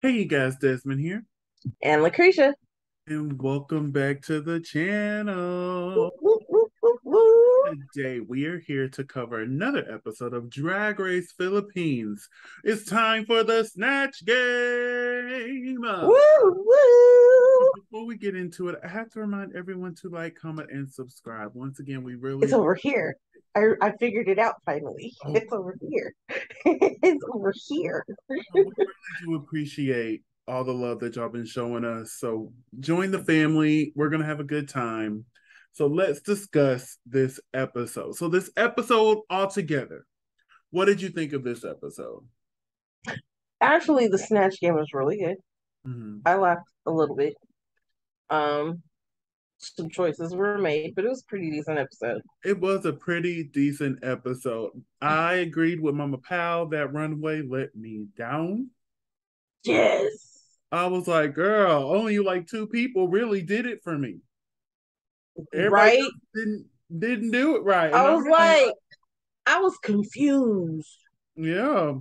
Hey, you guys, Desmond here, and LaCresha. and welcome back to the channel. Woo, woo, woo, woo. Today, we are here to cover another episode of Drag Race Philippines. It's time for the Snatch Game. Woo, woo. Before we get into it, I have to remind everyone to like, comment, and subscribe. Once again, we really It's over here. I, I figured it out finally. Oh. It's over here. it's over here. we really do appreciate all the love that y'all been showing us. So join the family. We're gonna have a good time. So let's discuss this episode. So this episode altogether, what did you think of this episode? Actually, the snatch game was really good. Mhm. I laughed a little bit. Um, some choices were made, but it was a pretty decent episode. It was a pretty decent episode. I agreed with Mama Pao that runway let me down. Yes. I was like, girl, only like two people really did it for me. Everybody right? didn't didn't do it right. And I was really like, I was confused. Yeah.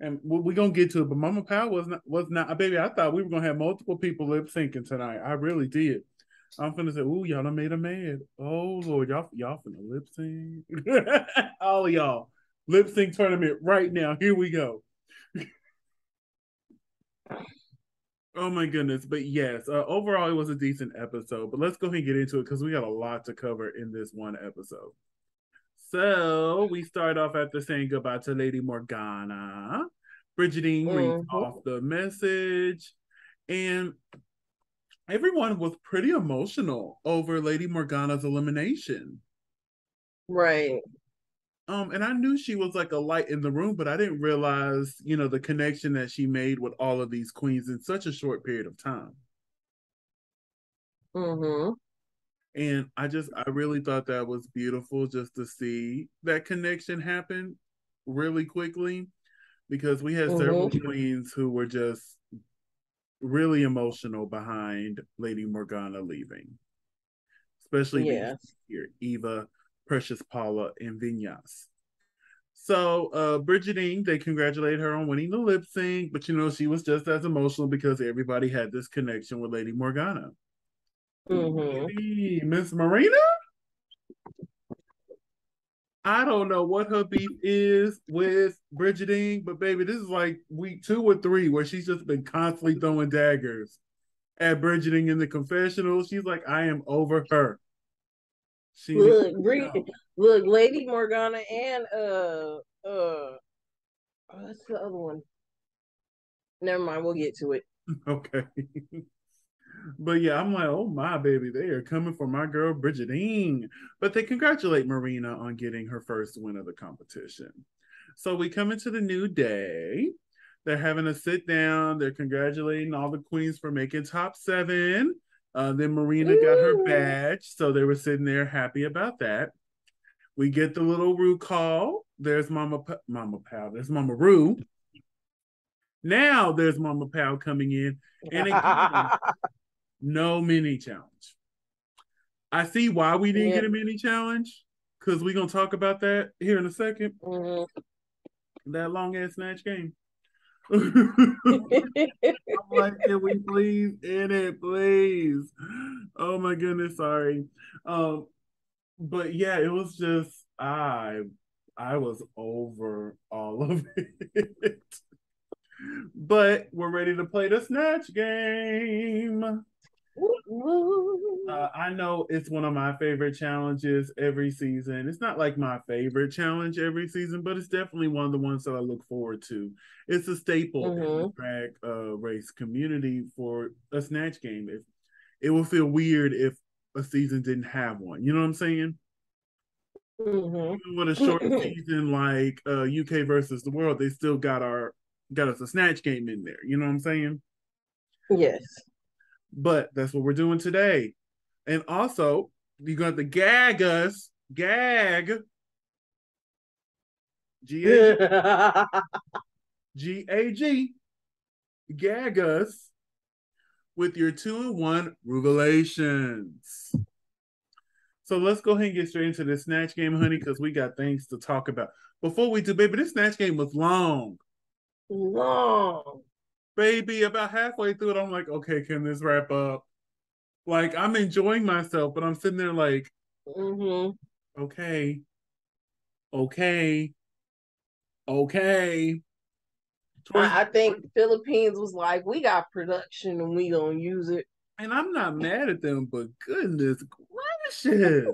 And we're gonna get to it, but Mama Pao was not was not baby. I thought we were gonna have multiple people lip syncing tonight. I really did. I'm finna say, ooh, y'all done made a mad. Oh Lord, y'all y'all finna lip sync. All y'all. Lip sync tournament right now. Here we go. oh my goodness. But yes, uh, overall it was a decent episode. But let's go ahead and get into it because we got a lot to cover in this one episode. So we start off after saying goodbye to Lady Morgana. Brigiding reads Mhm. off the message, and everyone was pretty emotional over Lady Morgana's elimination. Right. Um, and I knew she was like a light in the room, but I didn't realize, you know, the connection that she made with all of these queens in such a short period of time. Mm-hmm. And I just, I really thought that was beautiful just to see that connection happen really quickly because we had several Mhm. queens who were just really emotional behind Lady Morgana leaving, especially Yes. here Eva, Precious Paula, and Viñas. So, uh, Brigiding, they congratulate her on winning the lip sync, but you know, she was just as emotional because everybody had this connection with Lady Morgana. Mm-hmm. Miss Marina? I don't know what her beef is with Brigiding, but baby, this is like week two or three where she's just been constantly throwing daggers at Brigiding in the confessional. She's like, I am over her. She Look, Bri- look, Lady Morgana and uh uh what's the other one? Never mind, we'll get to it. okay. but yeah, I'm like, oh my baby, they are coming for my girl Brigiding. But they congratulate Marina on getting her first win of the competition. So we come into the new day. They're having a sit down. They're congratulating all the queens for making top seven. Uh, then Marina got her badge, so they were sitting there happy about that. We get the little Rue call. There's Mama P- Mama Pao. There's Mama Rue. Now there's Mama Pao coming in, and again, no mini challenge. I see why we didn't Yeah. get a mini challenge because we're gonna talk about that here in a second. Mhm. That long ass snatch game. I'm like, can we please end it, please? Oh my goodness, sorry. Um, but yeah, it was just I I was over all of it. but we're ready to play the snatch game. Uh, I know it's one of my favorite challenges every season. It's not like my favorite challenge every season, but it's definitely one of the ones that I look forward to. It's a staple in the drag uh, race community for a snatch game. If it would feel weird if a season didn't have one. You know what I'm saying? Mhm. Even with a short season like uh, UK versus the world, they still got our got us a snatch game in there. You know what I'm saying? Yes. But that's what we're doing today. And also, you're going to have to gag us, gag, G A G A G, gag us with your two and one revelations. So let's go ahead and get straight into the snatch game, honey, because we got things to talk about. Before we do, baby, this snatch game was long. Long. Baby, about halfway through it, I'm like, okay, can this wrap up? Like, I'm enjoying myself, but I'm sitting there like, mm-hmm. okay, okay, okay. I, I think Philippines was like, we got production and we gonna use it. And I'm not mad at them, but goodness gracious.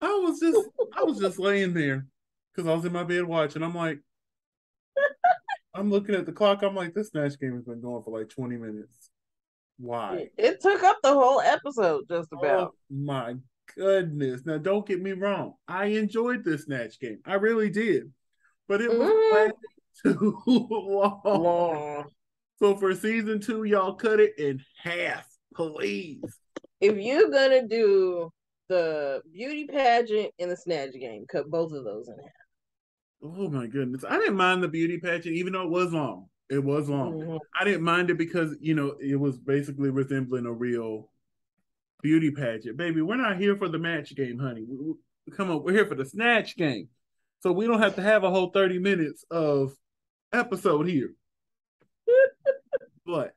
I was just I was just laying there because I was in my bed watching. I'm like, I'm looking at the clock. I'm like, this Snatch game has been going for like 20 minutes. Why? It took up the whole episode, just about. Oh my goodness. Now, don't get me wrong. I enjoyed this Snatch game. I really did. But it was mm-hmm. too long. long. So for season two, y'all cut it in half, please. If you're gonna do the beauty pageant and the snatch game, cut both of those in half. Oh my goodness. I didn't mind the beauty pageant, even though it was long. It was long. Mm-hmm. I didn't mind it because, you know, it was basically resembling a real beauty pageant. Baby, we're not here for the match game, honey. We, we, come on, we're here for the snatch game. So we don't have to have a whole 30 minutes of episode here. but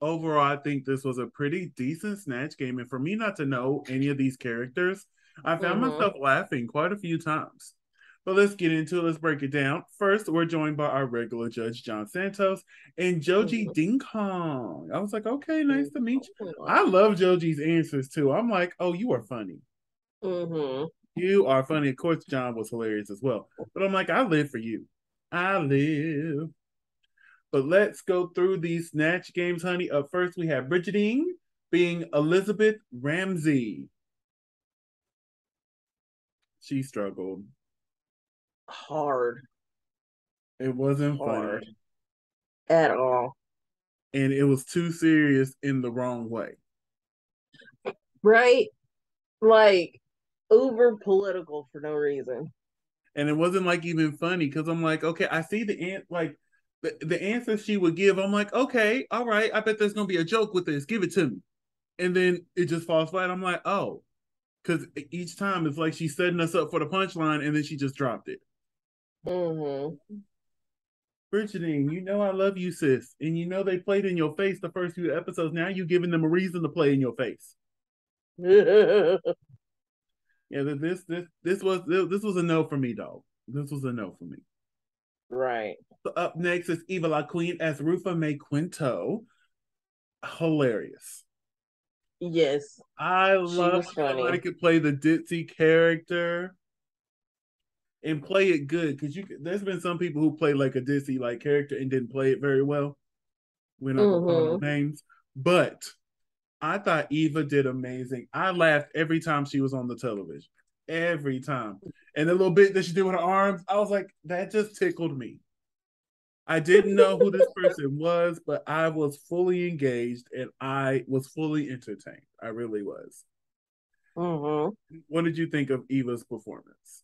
overall, I think this was a pretty decent snatch game. And for me not to know any of these characters, I found mm-hmm. myself laughing quite a few times. But let's get into it. Let's break it down. First, we're joined by our regular judge, Jon Santos, and Joji mm-hmm. Ding Kong. I was like, okay, nice to meet you. I love Joji's answers too. I'm like, oh, you are funny. Mm-hmm. You are funny. Of course, John was hilarious as well. But I'm like, I live for you. I live. But let's go through these snatch games, honey. Up first, we have Brigiding being Elizabeth Ramsey. She struggled hard. It wasn't hard funny. at all. And it was too serious in the wrong way. Right? Like uber political for no reason. And it wasn't like even funny because I'm like, okay, I see the ant like the, the answer she would give. I'm like, okay, all right, I bet there's gonna be a joke with this. Give it to me. And then it just falls flat. I'm like, oh, because each time it's like she's setting us up for the punchline and then she just dropped it. Mm-hmm. Brigiding, you know I love you, sis, and you know they played in your face the first few episodes. Now you're giving them a reason to play in your face. yeah, this this this was this was a no for me, dog. This was a no for me. Right. So up next is Eva Le Queen as Rufa Mae Quinto. Hilarious. Yes. I love somebody could play the ditzy character and play it good because you there's been some people who play like a Disney like character and didn't play it very well. Not mm-hmm. names, but I thought Eva did amazing. I laughed every time she was on the television, every time. And the little bit that she did with her arms, I was like, that just tickled me. I didn't know who this person was, but I was fully engaged and I was fully entertained. I really was. Mm-hmm. What did you think of Eva's performance?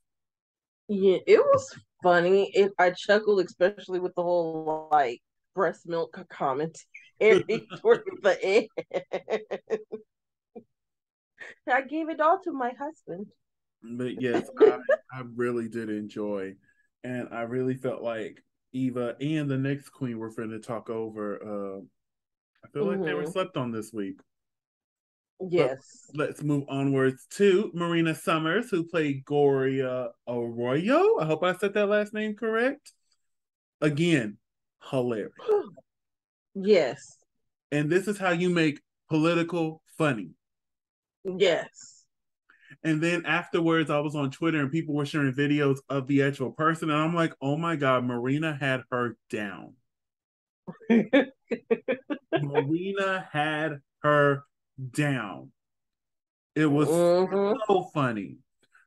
Yeah, it was funny. It, I chuckled, especially with the whole like breast milk comment towards the end. I gave it all to my husband. But yes, I, I really did enjoy, and I really felt like Eva and the next queen were going to talk over. Uh, I feel mm-hmm. like they were mm-hmm. slept on this week. Yes. But let's move onwards to Marina Summers, who played Gloria Arroyo. I hope I said that last name correct. Again, hilarious. yes. And this is how you make political funny. Yes. And then afterwards, I was on Twitter and people were sharing videos of the actual person. And I'm like, oh my God, Marina had her down. Marina had her down. It was mm-hmm. so funny.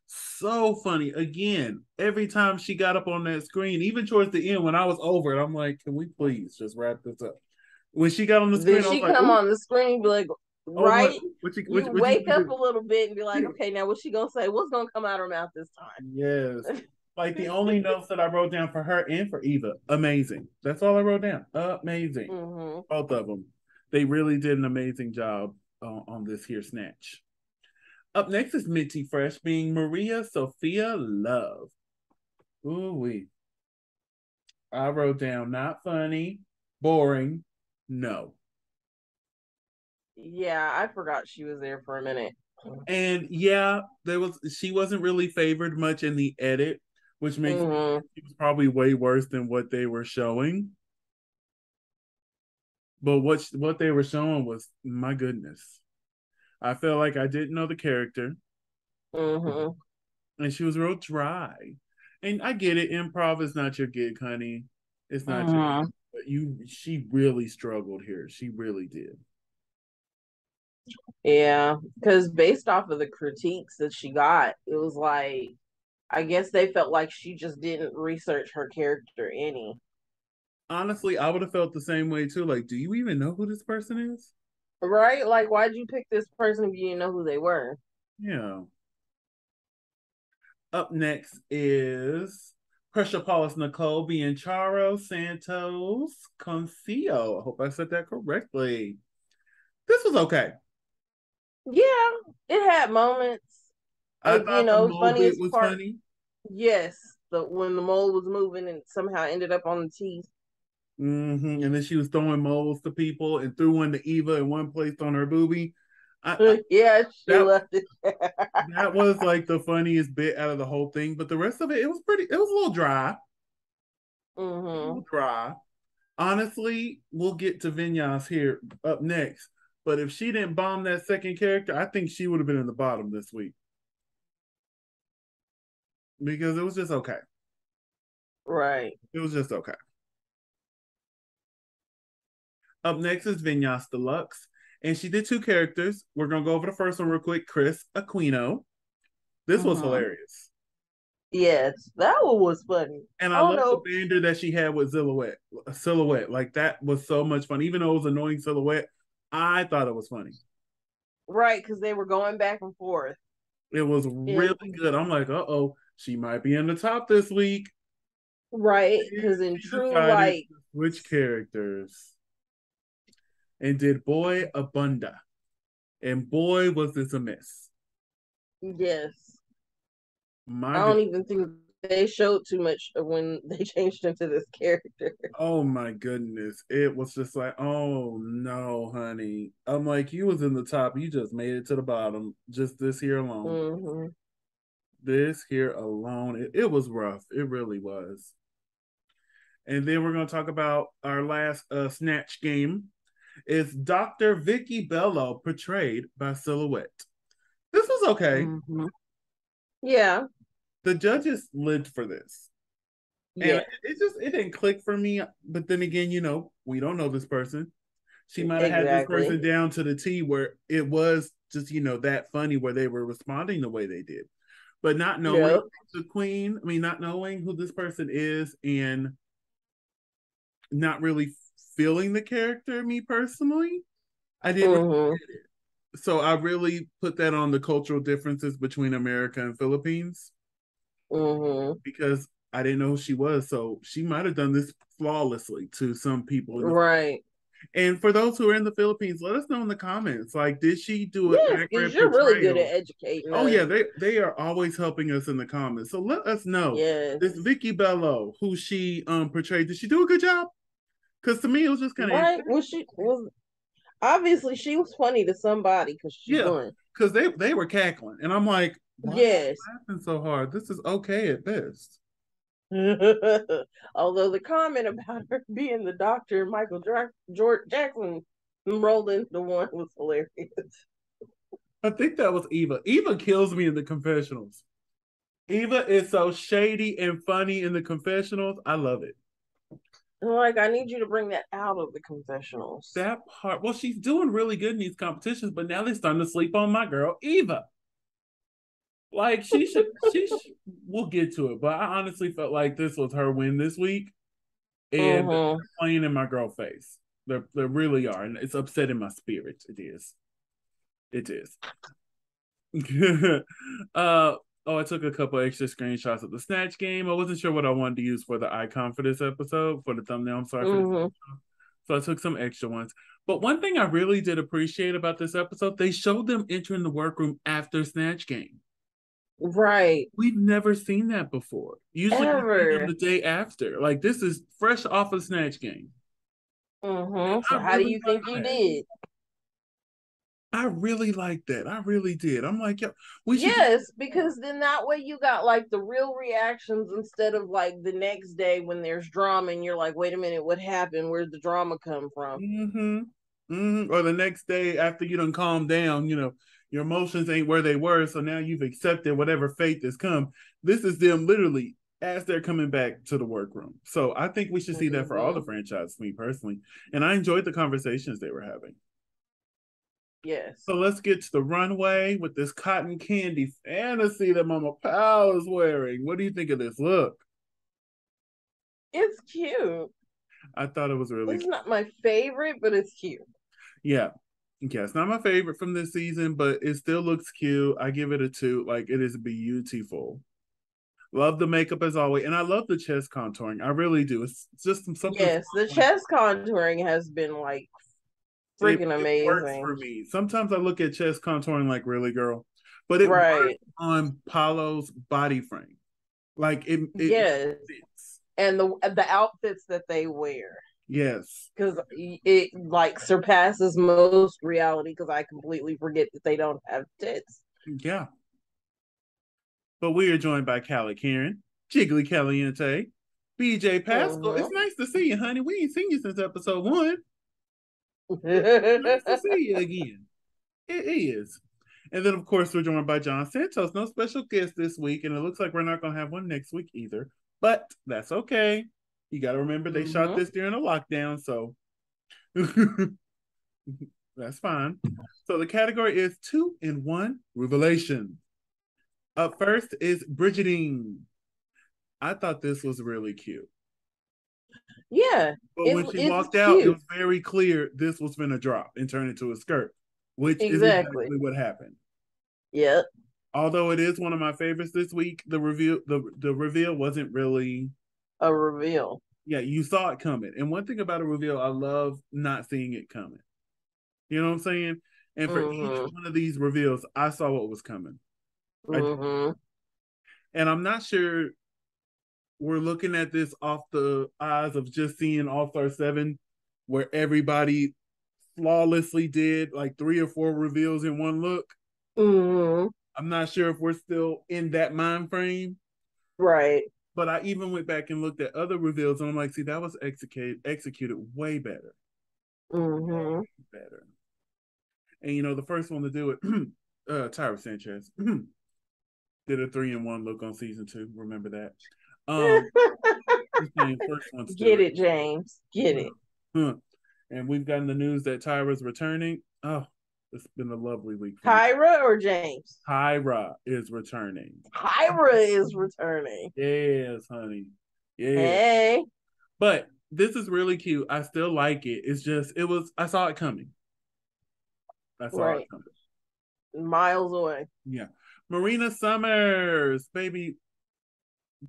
So funny. Again, every time she got up on that screen, even towards the end when I was over it, I'm like, can we please just wrap this up? When she got on the screen, Did she come on the screen be like, oh, right? Oh, what, what you, what, you wake you up a little bit and be like, okay, now what's she gonna say? What's gonna come out of her mouth this time? Yes. like the only notes that I wrote down for her and for Eva, amazing. That's all I wrote down. Amazing. Mm-hmm. Both of them. They really did an amazing job on, on this here snatch. Up next is Minty Fresh being Maria Sophia Love. Ooh wee. I wrote down not funny, boring, no. Yeah, I forgot she was there for a minute. And yeah, there was she wasn't really favored much in the edit, which makes mm-hmm. it was probably way worse than what they were showing. But what what they were showing was my goodness. I felt like I didn't know the character. Mm-hmm. And she was real dry. And I get it, improv is not your gig, honey. It's not mm-hmm. your gig, but you she really struggled here. She really did. Yeah, because based off of the critiques that she got, it was like I guess they felt like she just didn't research her character any. Honestly, I would have felt the same way too. Like, do you even know who this person is? Right? Like, why'd you pick this person if you didn't know who they were? Yeah. Up next is Precious Paulus Nicole being Charo Santos Concio. I hope I said that correctly. This was okay. Yeah, it had moments. I you know, funniest was part. Funny. Yes, the when the mole was moving and somehow ended up on the teeth. Mm-hmm. And then she was throwing moles to people and threw one to Eva and one placed on her boobie. I, I, yeah, she that, left it. that was like the funniest bit out of the whole thing, but the rest of it, it was pretty. It was a little dry. Mm-hmm. Little dry. Honestly, we'll get to Viñas here up next. But if she didn't bomb that second character, I think she would have been in the bottom this week because it was just okay. Right. It was just okay. Up next is Viñas Deluxe. And she did two characters. We're gonna go over the first one real quick. Kris Aquino. This mm-hmm. was hilarious. Yes, that one was funny. And I, I love know. the bander that she had with Xilhouete. Xilhouete. Like that was so much fun. Even though it was annoying Xilhouete, I thought it was funny. Right, because they were going back and forth. It was really yeah. good. I'm like, uh oh, she might be in the top this week. Right, because in true like which characters and did boy abunda, and boy was this a miss. Yes, My I don't even think they showed too much when they changed him to this character. Oh my goodness. It was just like, oh no, honey. I'm like, you was in the top. You just made it to the bottom. Just this here alone. Mm-hmm. This here alone. It, it was rough. It really was. And then we're going to talk about our last uh, snatch game. Is Dr. Vicki Belo, portrayed by Xilhouete? This was okay. Mm-hmm. Yeah the judges lived for this. Yeah. And it just it didn't click for me. But then again, you know, we don't know this person. She might have exactly. had this person down to the T where it was just, you know, that funny where they were responding the way they did. But not knowing yep. the queen, I mean, not knowing who this person is and not really feeling the character, me personally, I didn't mm-hmm. So I really put that on the cultural differences between America and Philippines mm-hmm. because I didn't know who she was. So she might have done this flawlessly to some people. right. And for those who are in the Philippines, let us know in the comments. Like, did she do it? Because you're really good at educating. Oh yeah, they they are always helping us in the comments. So let us know. Yeah, this Vicki Belo, who she um portrayed, did she do a good job? Because to me, it was just kind of right. Well, she was obviously she was funny to somebody because she yeah, because they they were cackling, and I'm like, why yes. laughing so hard? This is okay at best. Although the comment about her being the doctor Michael George Jackson rolled into one was hilarious. I think that was Eva. Eva kills me in the confessionals. Eva is so shady and funny in the confessionals. I love it. Like, I need you to bring that out of the confessionals. That part. Well, she's doing really good in these competitions, but now they're starting to sleep on my girl, Eva. Like she should, she should, we'll get to it. But I honestly felt like this was her win this week, and uh-huh. playing in my girl face. They they really are, and it's upsetting my spirit. It is, it is. uh oh, I took a couple extra screenshots of the snatch game. I wasn't sure what I wanted to use for the icon for this episode for the thumbnail. I'm sorry. Mm-hmm. So I took some extra ones. But one thing I really did appreciate about this episode, they showed them entering the workroom after snatch game. Right. We've never seen that before. Usually the day after. Like this is fresh off of snatch game. Mm-hmm. So how really do you think you that. did? I really like that. I really did. I'm like, yeah, we should. Yes, because then that way you got like the real reactions instead of like the next day when there's drama and you're like, wait a minute, what happened? Where'd the drama come from? Mm-hmm. Mm-hmm. Or the next day after you done calm down, you know, your emotions ain't where they were, so now you've accepted whatever fate has come. This is them literally as they're coming back to the workroom. So I think we should see that for all the mm-hmm. franchises, me personally. And I enjoyed the conversations they were having. Yes. So let's get to the runway with this cotton candy fantasy that Mama Pao is wearing. What do you think of this look? It's cute. I thought it was really It's cute. not my favorite, but it's cute. Yeah. Yeah, it's not my favorite from this season, but it still looks cute. I give it a two. Like it is beautiful. Love the makeup as always, and I love the chest contouring. I really do. It's just something. Yes, the chest contouring has been like freaking it, amazing. It works for me. Sometimes I look at chest contouring like, really, girl, but it right on Paolo's body frame. Like it. it yes, and the the outfits that they wear. Yes, because it like surpasses most reality. Because I completely forget that they don't have tits. Yeah, but we are joined by KaladKaren, Jiggly Caliente, BJ Pascual. Uh-huh. It's nice to see you, honey. We ain't seen you since episode one nice to see you again. It is. And then, of course, we're joined by Jon Santos. No special guest this week, and it looks like we're not going to have one next week either. But that's okay. You got to remember they mm-hmm. shot this during a lockdown, so that's fine. So the category is two in one revelation. Up first is Brigidine. I thought this was really cute. Yeah. But when she walked out, it was very clear this was gonna drop and turn into a skirt, which exactly. is exactly what happened. Yep. Although it is one of my favorites this week, the reveal the the reveal wasn't really a reveal. Yeah, you saw it coming. And one thing about a reveal, I love not seeing it coming. You know what I'm saying? And for mm-hmm. each one of these reveals, I saw what was coming. Mm-hmm. And I'm not sure we're looking at this off the eyes of just seeing All Star Seven, where everybody flawlessly did like three or four reveals in one look. Mm-hmm. I'm not sure if we're still in that mind frame. Right. But I even went back and looked at other reveals, and I'm like, see, that was executed executed way better. Mm-hmm. Way better. And you know, the first one to do it, uh, Tyra Sanchez did a three in one look on season two. Remember that? Um, Get it, James. Get it. Huh. And we've gotten the news that Tyra's returning. Oh, it's been a lovely week. Tyra or James? Tyra is returning. Tyra is returning. Yes, honey. Yeah. Hey. But this is really cute. I still like it. It's just it was I saw it coming. I saw right. it coming. Miles away. Yeah. Marina Summers, baby,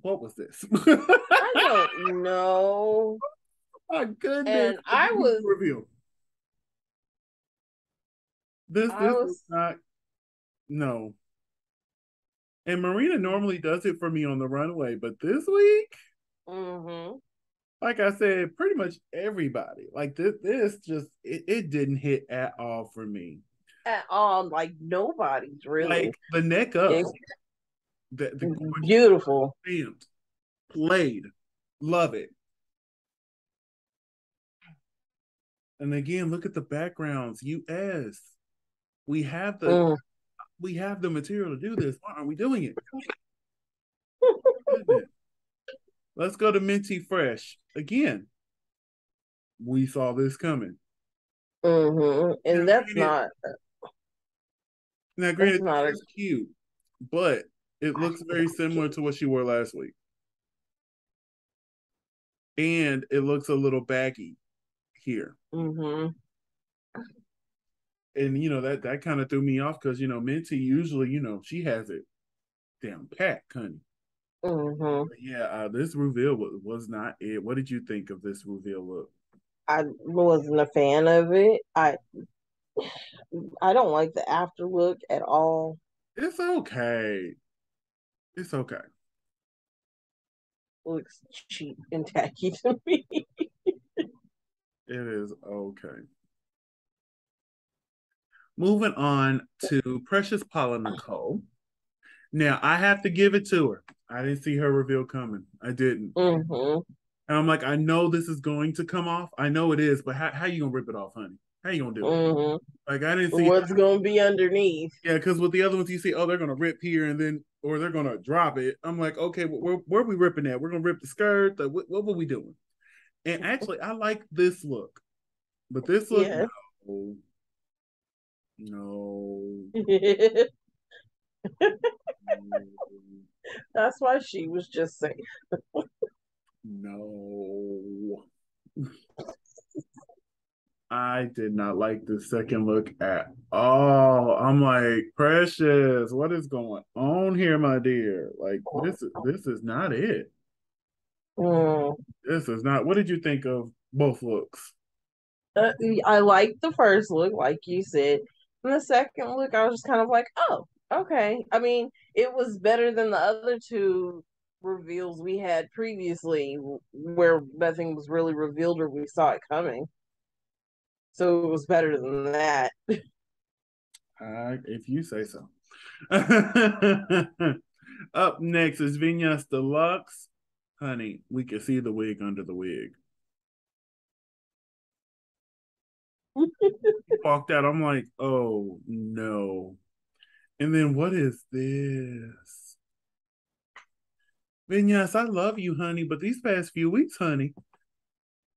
what was this? I don't know. My goodness. And I was review. This this was... not no. And Marina normally does it for me on the runway, but this week, mm-hmm. like I said, pretty much everybody. Like this, this just it, it didn't hit at all for me. At all, like nobody's really like the neck up. The, the beautiful. Stamped, played. Love it. And again, look at the backgrounds. US. We have the mm. we have the material to do this. Why aren't we doing it? Let's go to Minty Fresh. Again, we saw this coming. Mm-hmm. And now, that's granted, not now granted that's not a... cute, but it looks very similar to what she wore last week. And it looks a little baggy here. Mm-hmm. And you know that that kind of threw me off because you know Minty usually you know she has it down pat, honey. Mm-hmm. Yeah, uh, this reveal was, was not it. What did you think of this reveal look? I wasn't a fan of it. I I don't like the after look at all. It's okay. It's okay. Looks cheap and tacky to me. it is okay. Moving on to Precious Paula Nicole. Now I have to give it to her. I didn't see her reveal coming. I didn't. Mm-hmm. And I'm like, I know this is going to come off. I know it is, but how, how you gonna rip it off, honey? How you gonna do it? Mm-hmm. Like I didn't see what's gonna be underneath. Yeah, because with the other ones, you see, oh, they're gonna rip here and then, or they're gonna drop it. I'm like, okay, well, where, where are we ripping at? We're gonna rip the skirt. The, what, what were we doing? And actually, I like this look, but this look, yeah. no, no. That's why she was just saying. no. I did not like the second look at all. I'm like, Precious, what is going on here, my dear? Like this is this is not it. Mm. This is not. What did you think of both looks? Uh, I liked the first look, like you said. And the second look, I was just kind of like, oh, okay. I mean, it was better than the other two reveals we had previously, where nothing was really revealed or we saw it coming. So it was better than that. Uh, if you say so. Up next is Viñas Deluxe. Honey, we can see the wig under the wig. Walked out. I'm like, oh no. And then what is this? Viñas, I love you, honey, but these past few weeks, honey,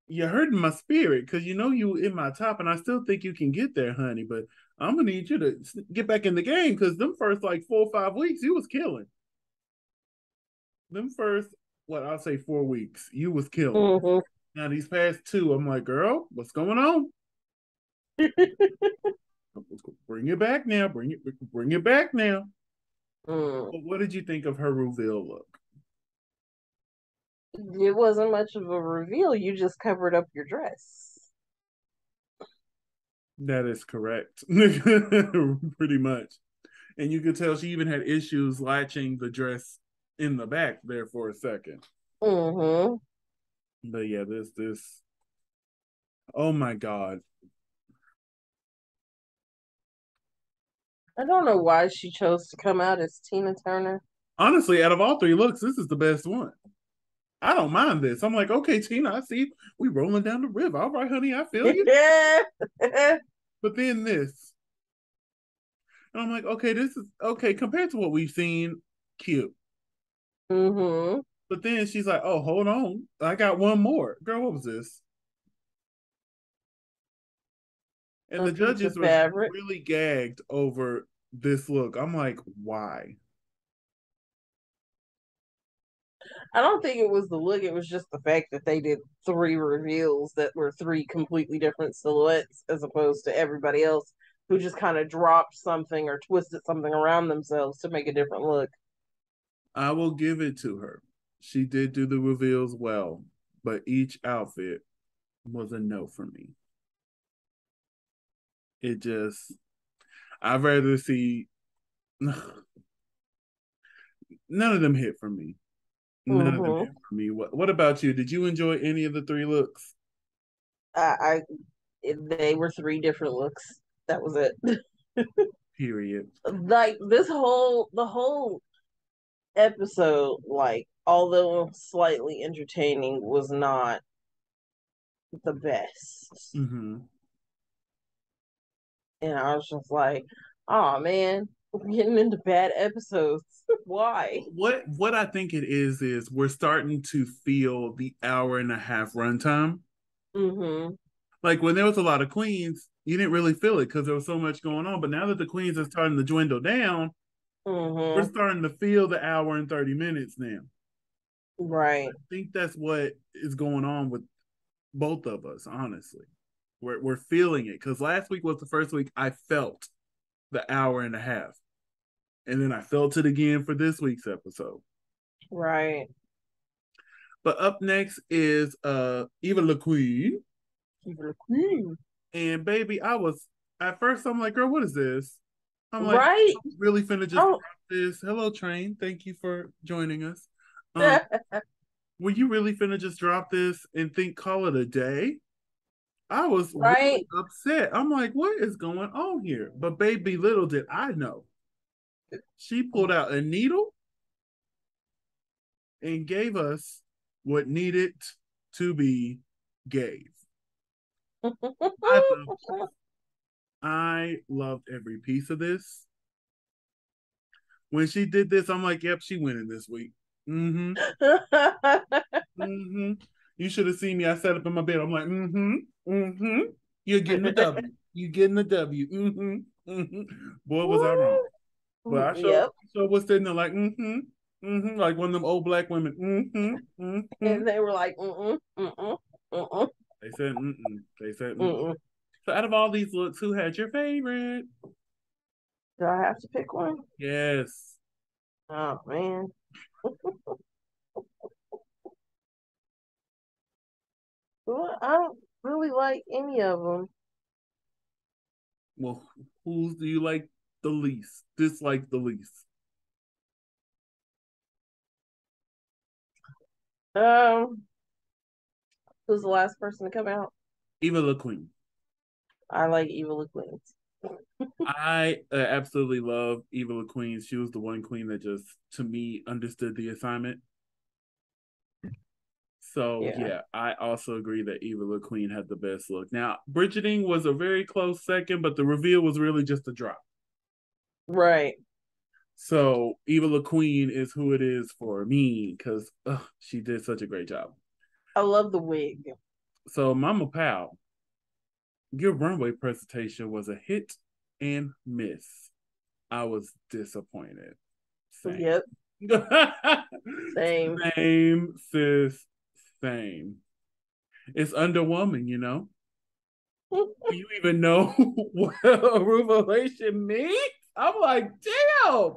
you're hurting my spirit because you know you in my top, and I still think you can get there, honey. But I'm gonna need you to get back in the game because them first like four or five weeks, you was killing. Them first, what I'll say, four weeks, you was killing. Mm-hmm. Now these past two, I'm like, girl, what's going on? bring it back now. Bring it, bring it back now. Mm. what did you think of her reveal look? It wasn't much of a reveal. You just covered up your dress. That is correct. Pretty much. And you could tell she even had issues latching the dress in the back there for a 2nd mm-hmm. But yeah, this this oh my god. I don't know why she chose to come out as Tina Turner. Honestly, out of all three looks, this is the best one. I don't mind this. I'm like, okay, Tina, I see we rolling down the river. All right, honey, I feel you. Yeah. but then this. And I'm like, okay, this is okay compared to what we've seen, cute. Mm-hmm. But then she's like, oh, hold on. I got one more. Girl, what was this? And the judges were really gagged over this look. I'm like, why? I don't think it was the look. It was just the fact that they did three reveals that were three completely different silhouettes, as opposed to everybody else who just kind of dropped something or twisted something around themselves to make a different look. I will give it to her. She did do the reveals well, but each outfit was a no for me. It just, I'd rather see. None of them hit for me. Mm-hmm. me. What What about you? Did you enjoy any of the three looks? I, I they were three different looks. That was it. Period. Like this whole the whole episode, like although slightly entertaining, was not the best. Mm-hmm. And I was just like, "Oh man, we're getting into bad episodes. Why? What what I think it is is we're starting to feel the hour and a half runtime. Mm-hmm. Like when there was a lot of queens, you didn't really feel it because there was so much going on. But now that the queens are starting to dwindle down, mm-hmm. we're starting to feel the hour and thirty minutes now. Right. I think that's what is going on with both of us. Honestly, we're we're feeling it because last week was the first week I felt the hour and a half. And then I felt it again for this week's episode. Right. But up next is uh Eva Le Queen. Eva Le Queen. And baby, I was at first I'm like, girl, what is this? I'm like, right. really finna just oh. this. Hello, train. Thank you for joining us. Um, were you really finna just drop this and think call it a day? I was Right. really upset. I'm like, what is going on here? But baby, little did I know. She pulled out a needle and gave us what needed to be gave. I loved, I loved every piece of this. When she did this, I'm like, yep, she winning this week. Mm-hmm. Mm-hmm. You should have seen me. I sat up in my bed. I'm like, mm-hmm, mm-hmm. You're getting a W. You're getting a W. Mm-hmm. Mm-hmm. Boy, was I wrong. But I sure, Yep. sure was sitting there like, mm-hmm, mm-hmm, like one of them old black women. Mm-hmm. Mm-hmm. And they were like, mm-mm, mm-mm, mm-mm, They said mm-mm. They said mm-mm. So out of all these looks, who had your favorite? Do I have to pick one? Yes. Oh man. Well, I don't really like any of them. Well, whose do you like the least? Dislike the least? Um, who's the last person to come out? Eva the Queen. I like Evil Queens. I uh, absolutely love Eva the Queen. She was the one queen that just, to me, understood the assignment. So yeah. Yeah. I also agree that Eva the Queen had the best look. Now, Brigiding was a very close second, but the reveal was really just a drop. Right. So Eva the Queen is who it is for me because she did such a great job. I love the wig. So Mama Pao, your runway presentation was a hit and miss. I was disappointed. Same. Yep. Same. Same, sis. Same. It's underwhelming, you know. Do you even know what a revelation means? I'm like, damn,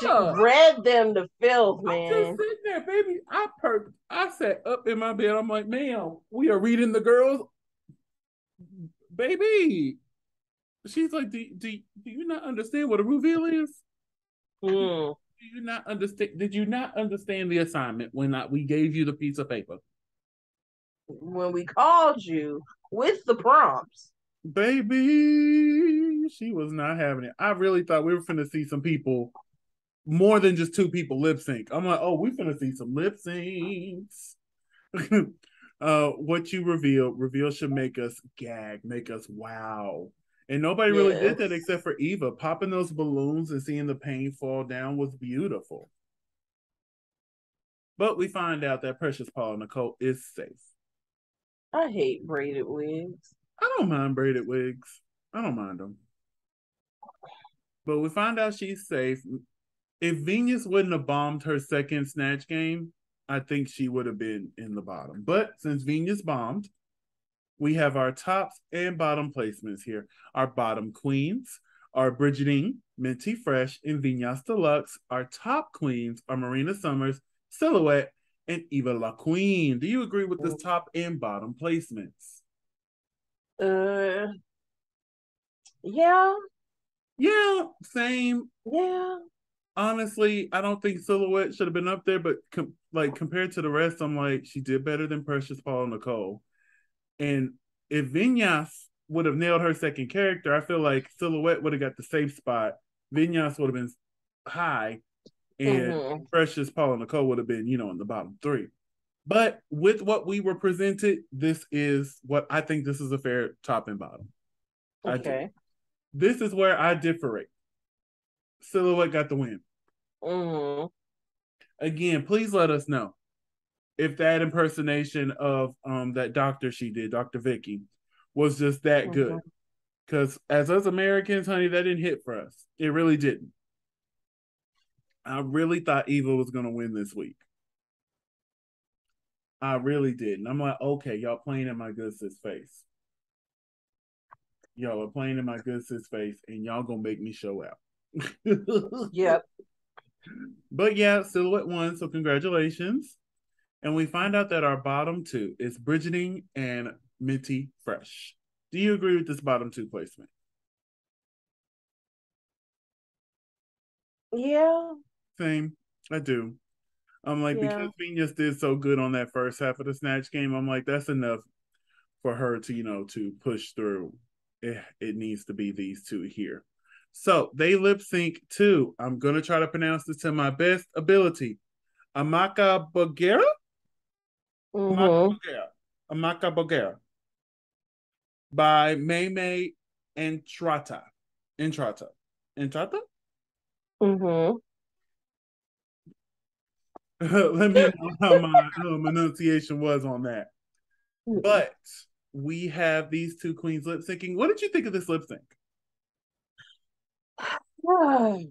She mama. read them to filth, I'm just sitting there, baby. I perked. I sat up in my bed. I'm like, ma'am, we are reading the girls. Baby. She's like, do, do, do you not understand what a reveal is? Mm. Do you not understand? Did you not understand the assignment when not, we gave you the piece of paper? When we called you with the prompts. Baby, she was not having it. I really thought we were finna see some people, more than just two people lip sync. I'm like, oh, we finna see some lip syncs. uh, what you reveal, reveal should make us gag, make us wow. And nobody really did that except for Eva. Popping those balloons and seeing the pain fall down was beautiful. But we find out that Precious Paul Nicole is safe. I hate braided wigs. I don't mind braided wigs. I don't mind them. But we find out she's safe. If Venus wouldn't have bombed her second snatch game, I think she would have been in the bottom. But since Venus bombed, we have our tops and bottom placements here. Our bottom queens are Brigiding, Minty Fresh, and Viñas Deluxe. Our top queens are Marina Summers, Xilhouete, and Eva Le Queen. Do you agree with this top and bottom placements? Uh, yeah, Yeah, same. yeah. Honestly, I don't think Xilhouete should have been up there, but com- like compared to the rest, I'm like she did better than Precious Paul and Nicole. And if Viñas would have nailed her second character, I feel like Xilhouete would have got the safe spot. Viñas would have been high, and Mhm. Precious Paul and Nicole would have been, you know, in the bottom three. But with what we were presented, this is what I think this is a fair top and bottom. Okay. This is where I differate. Xilhouete got the win. hmm Again, please let us know if that impersonation of um that doctor she did, Dr. Vicki, was just that good. Mhm. Because as us Americans, honey, that didn't hit for us. It really didn't. I really thought Eva was gonna win this week. I really did. And I'm like, okay, y'all playing in my good sis face. Y'all are playing in my good sis face, and y'all gonna make me show out. Yep. But yeah, Xilhouete won, so congratulations. And we find out that our bottom two is Brigiding and Minty Fresh. Do you agree with this bottom two placement? Yeah. Same. I do. I'm like, Yeah. because Venus did so good on that first half of the snatch game, I'm like, that's enough for her to, you know, to push through. It, it needs to be these two here. So they lip sync too. I'm gonna try to pronounce this to my best ability. Amakabogera? Amaka Mm-hmm. Bogera. Amakabogera. By Maymay Entrata. Entrata. Entrata? Mm-hmm. Let me know how my um, enunciation was on that. But we have these two queens lip syncing. What did you think of this lip sync?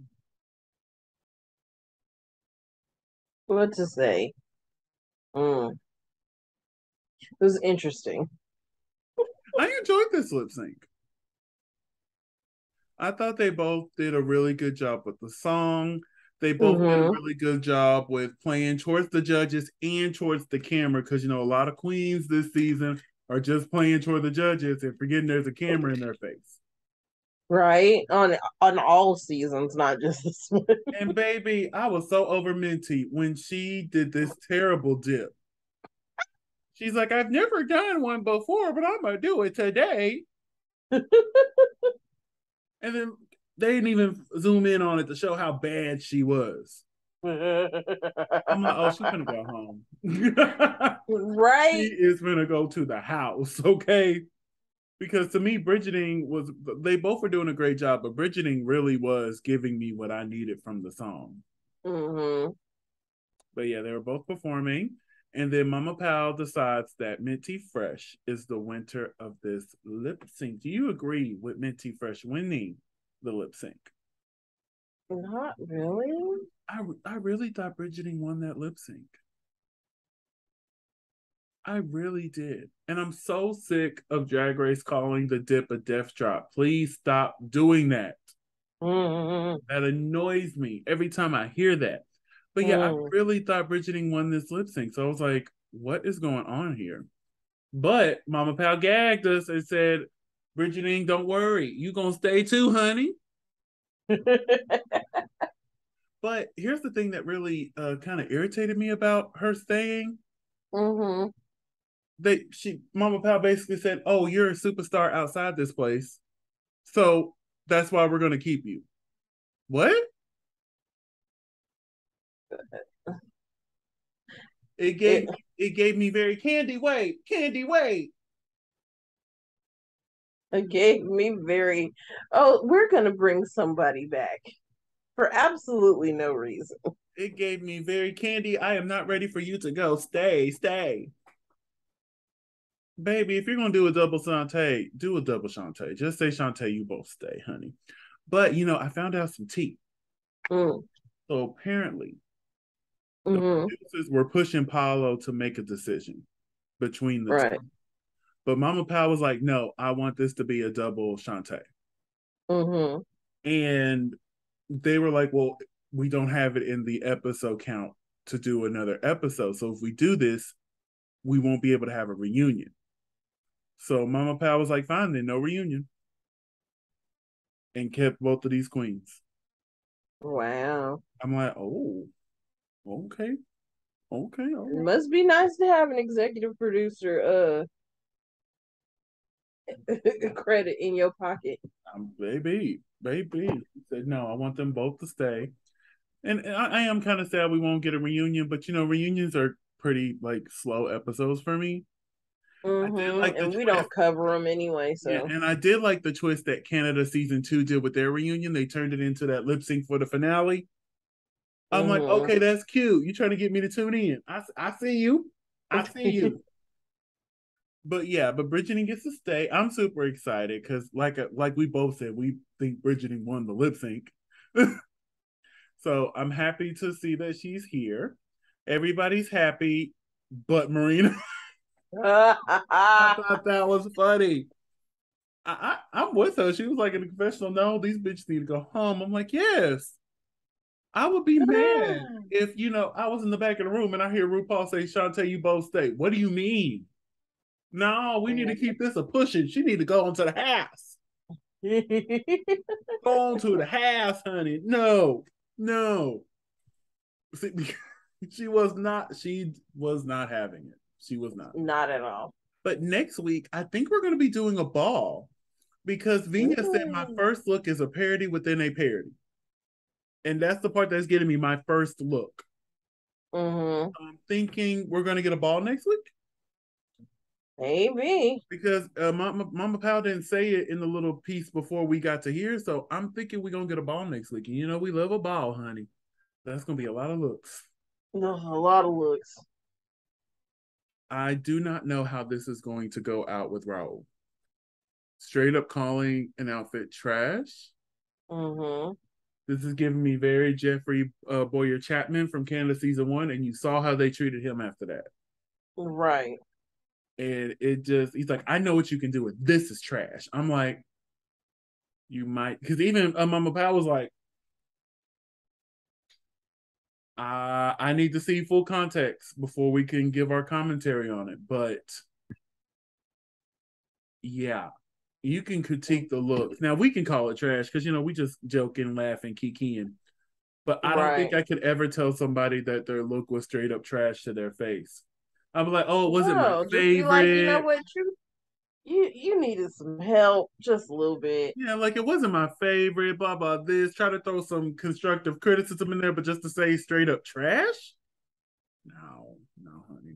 what to say? Mm. It was interesting. I enjoyed this lip sync. I thought they both did a really good job with the song. They both did a Mhm. really good job with playing towards the judges and towards the camera because you know a lot of queens this season are just playing toward the judges and forgetting there's a camera in their face. Right? On on all seasons, not just this one. And baby, I was so over Minty when she did this terrible dip. She's like, I've never done one before, but I'm gonna do it today. and then they didn't even zoom in on it to show how bad she was. I'm like, oh, she's gonna go home. Right. She is gonna go to the house, okay? Because to me, Brigiding was they both were doing a great job, but Brigiding really was giving me what I needed from the song. Mm-hmm. But yeah, they were both performing. And then Mama Pao decides that Minty Fresh is the winner of this lip sync. Do you agree with Minty Fresh winning the lip sync? Not really. I, I really thought Brigiding won that lip sync. I really did. And I'm so sick of Drag Race calling the dip a death drop. Please stop doing that. Mm-hmm. That annoys me every time I hear that. But yeah, I Mm. really thought Brigiding won this lip sync. So I was like, what is going on here? But Mama Pao gagged us and said, Brigiding, don't worry. You gonna stay too, honey. But here's the thing that really uh, kind of irritated me about her staying. mm-hmm. They she Mama Pao basically said, Oh, you're a superstar outside this place. So that's why we're gonna keep you. What? It gave It- it gave me very candy wait, candy wait. It gave me very. Oh, we're gonna bring somebody back for absolutely no reason. It gave me very candy. I am not ready for you to go. Stay, stay. Baby, if you're gonna do a double Shantae, do a double Shantae. Just say Shantae, you both stay, honey. But you know, I found out some tea. Mm. So apparently, the hmm producers were pushing Paolo to make a decision between the Right. two. But Mama Pao was like, no, I want this to be a double Shantae. hmm And they were like, well, we don't have it in the episode count to do another episode. So if we do this, we won't be able to have a reunion. So Mama Pao was like, fine, then no reunion. And kept both of these queens. Wow. I'm like, oh, okay. Okay. all It right. must be nice to have an executive producer uh credit in your pocket. Um, baby, baby. He said, no, I want them both to stay. And I, I am kind of sad we won't get a reunion, but you know, reunions are pretty like slow episodes for me. hmm like and we twist. don't cover them anyway, so Yeah, and I did like the twist that Canada season two did with their reunion. They turned it into that lip sync for the finale. I'm like, Mhm. okay, that's cute. You trying to get me to tune in? I, I see you. I see you. but yeah, but Brigiding gets to stay. I'm super excited because, like, uh, like we both said, we think Brigiding won the lip sync. so I'm happy to see that she's here. Everybody's happy, but Marina. I thought that was funny. I, I I'm with her. She was like in the confessional. No, these bitches need to go home. I'm like, yes. I would be mad if you know I was in the back of the room and I hear RuPaul say, "Shantae, you both stay." What do you mean? No, we need to keep this a pushing. She need to go into the house. Go on to the house, honey. No, no. See, she was not. She was not having it. She was not. Not at all. But next week, I think we're going to be doing a ball because Vina said my first look is a parody within a parody, and that's the part that's getting me my first look. Mm-hmm. I'm thinking we're going to get a ball next week. Maybe because uh, Mama Mama Pao didn't say it in the little piece before we got to here, so I'm thinking we're gonna get a ball next week. You know we love a ball, honey. That's gonna be a lot of looks. No, a lot of looks. I do not know how this is going to go out with Raul. Straight up calling an outfit trash. Mm-hmm. This is giving me very Jeffrey uh, Bowyer Chapman from Canada season one, and you saw how they treated him after that. Right and it just he's like, I know what you can do with this is trash. I'm like, you might because even uh, Mama Pao was like, I I need to see full context before we can give our commentary on it. But yeah, you can critique the looks. Now we can call it trash because you know we just joking, laughing, kikiing. But I don't think I could ever tell somebody that their look was straight up trash to their face. I'm like, oh, it wasn't no, my favorite. Like, you know what, you you you needed some help, just a little bit. Yeah, like it wasn't my favorite. Blah blah. This try to throw some constructive criticism in there, but just to say straight up trash. No, no, honey.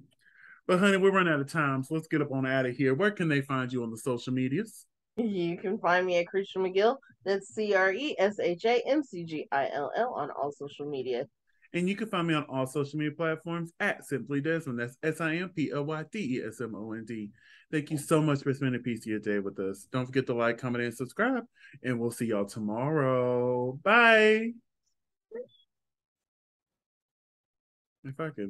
But honey, we're running out of time, so let's get up on out of here. Where can they find you on the social medias? You can find me at Cresha McGill. That's C R E S H A M C G I L L on all social media. And you can find me on all social media platforms at Simply Desmond. That's S I M P L Y D E S M O N D. Thank you so much for spending a piece of your day with us. Don't forget to like, comment, and subscribe. And we'll see y'all tomorrow. Bye. If I could.